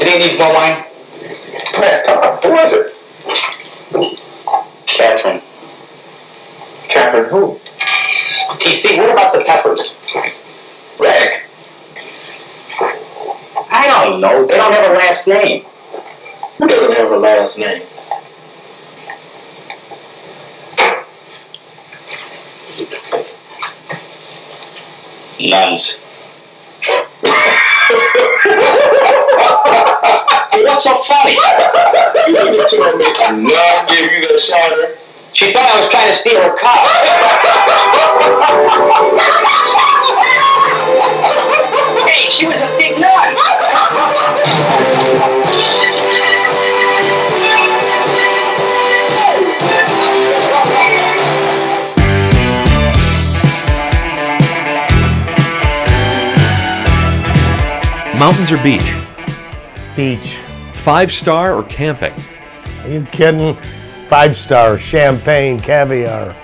You think he needs more wine? On. Who is it? Catherine. Catherine who? TC, what about the peppers? Rick. I don't know. They don't have a last name. Who doesn't have a last name? Nuns. To tell me a nun gave you that shiner? She thought I was trying to steal her car. hey, she was a big nun. Mountains or beach? Beach. Five star or camping? Are you kidding? Five star, champagne, caviar,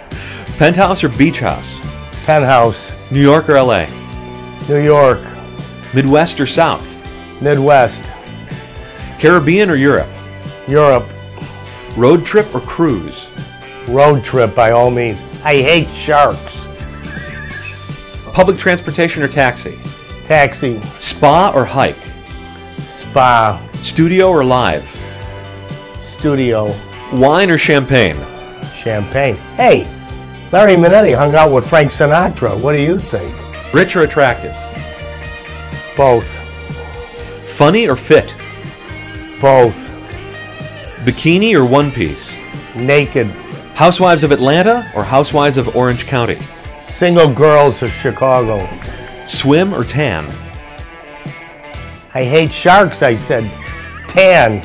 Penthouse or beach house? penthouse, New York or LA? New York, Midwest or South? Midwest, Caribbean or Europe? Europe, Road trip or cruise? road trip by all means. I hate sharks. Public transportation or taxi? Taxi, Spa or hike? spa, Studio or live? Studio, Wine or champagne? champagne. Hey, Larry Manetti hung out with Frank Sinatra. What do you think? Rich or attractive? Both. Funny or fit? Both. Bikini or one piece? Naked. Housewives of Atlanta or Housewives of Orange County? Single girls of Chicago. Swim or tan? I hate sharks, I said. Tan.